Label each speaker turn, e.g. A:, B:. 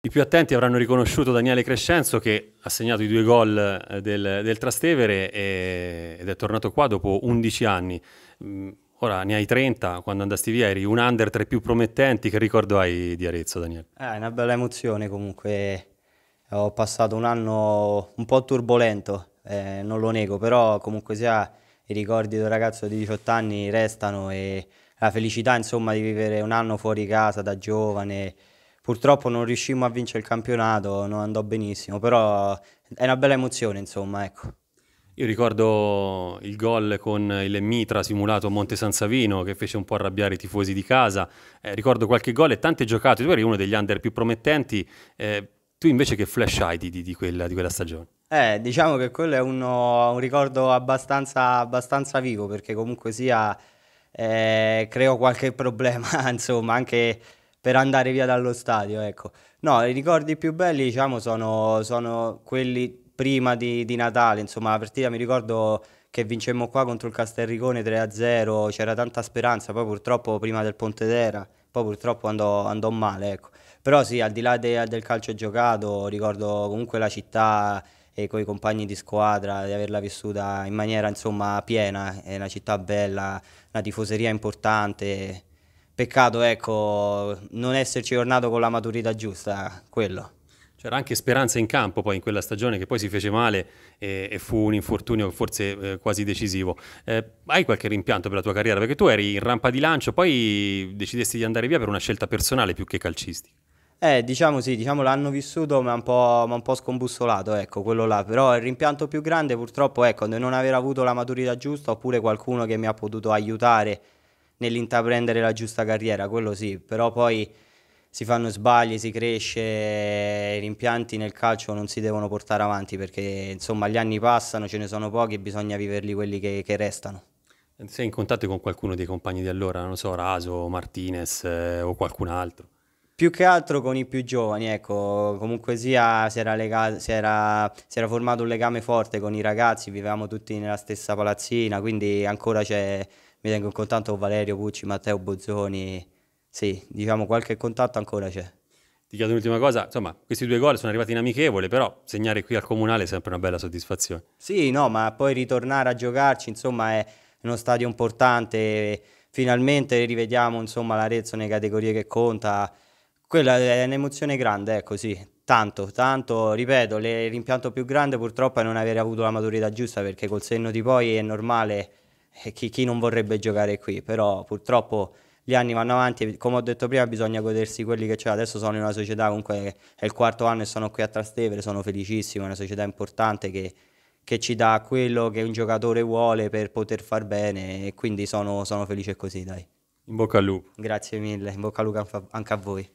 A: I più attenti avranno riconosciuto Daniele Crescenzo che ha segnato i due gol eh, del, del Trastevere e, ed è tornato qua dopo 11 anni. Mm, ora ne hai 30, quando andasti via eri un under tra i più promettenti. Che ricordo hai di Arezzo, Daniele?
B: Eh, è una bella emozione comunque. Ho passato un anno un po' turbolento, eh, non lo nego, però comunque sia i ricordi del ragazzo di 18 anni restano e la felicità insomma di vivere un anno fuori casa da giovane Purtroppo non riuscimmo a vincere il campionato, non andò benissimo, però è una bella emozione, insomma, ecco.
A: Io ricordo il gol con il Mitra simulato a Monte San Savino che fece un po' arrabbiare i tifosi di casa. Eh, ricordo qualche gol e tante giocate. Tu eri uno degli under più promettenti. Eh, tu invece che flash hai di, di, di, quella, di, quella, stagione?
B: Eh, diciamo che quello è uno, un ricordo abbastanza, abbastanza, vivo perché comunque sia eh, creò qualche problema, insomma, anche per andare via dallo stadio, ecco. No, i ricordi più belli, diciamo, sono, sono quelli prima di, di, Natale, insomma, la partita mi ricordo che vincemmo qua contro il Castelricone 3-0, c'era tanta speranza, poi purtroppo prima del Ponte d'Era, poi purtroppo andò, andò male, ecco. Però sì, al di là de, del calcio giocato, ricordo comunque la città e con i compagni di squadra, di averla vissuta in maniera insomma piena, è una città bella, una tifoseria importante, Peccato, ecco, non esserci tornato con la maturità giusta, quello.
A: C'era anche speranza in campo poi in quella stagione che poi si fece male e, e fu un infortunio forse eh, quasi decisivo. Eh, hai qualche rimpianto per la tua carriera? Perché tu eri in rampa di lancio, poi decidesti di andare via per una scelta personale più che calcistica.
B: Eh, diciamo sì, diciamo l'hanno vissuto, ma un po', un po' scombussolato, ecco, quello là. Però il rimpianto più grande purtroppo, ecco, non aver avuto la maturità giusta oppure qualcuno che mi ha potuto aiutare nell'intraprendere la giusta carriera, quello sì, però poi si fanno sbagli, si cresce, i rimpianti nel calcio non si devono portare avanti perché insomma gli anni passano, ce ne sono pochi e bisogna viverli quelli che, che restano.
A: Sei in contatto con qualcuno dei compagni di allora, non so, Raso, Martinez eh, o qualcun altro?
B: Più che altro con i più giovani, ecco, comunque sia si era, lega- si, era, si era formato un legame forte con i ragazzi, vivevamo tutti nella stessa palazzina, quindi ancora c'è mi tengo in contatto con Valerio Pucci, Matteo Bozzoni, sì, diciamo qualche contatto ancora c'è.
A: Ti chiedo un'ultima cosa, insomma, questi due gol sono arrivati in amichevole, però segnare qui al Comunale è sempre una bella soddisfazione.
B: Sì, no, ma poi ritornare a giocarci, insomma, è uno stadio importante, finalmente rivediamo, insomma, l'Arezzo nelle categorie che conta, quella è un'emozione grande, ecco, sì, tanto, tanto, ripeto, il rimpianto più grande purtroppo è non aver avuto la maturità giusta, perché col senno di poi è normale chi, chi non vorrebbe giocare qui, però purtroppo gli anni vanno avanti e come ho detto prima bisogna godersi quelli che c'è. Adesso sono in una società, comunque è il quarto anno e sono qui a Trastevere, sono felicissimo, è una società importante che, che ci dà quello che un giocatore vuole per poter far bene e quindi sono, sono felice così, dai.
A: In bocca al lupo.
B: Grazie mille, in bocca al lupo anche a voi.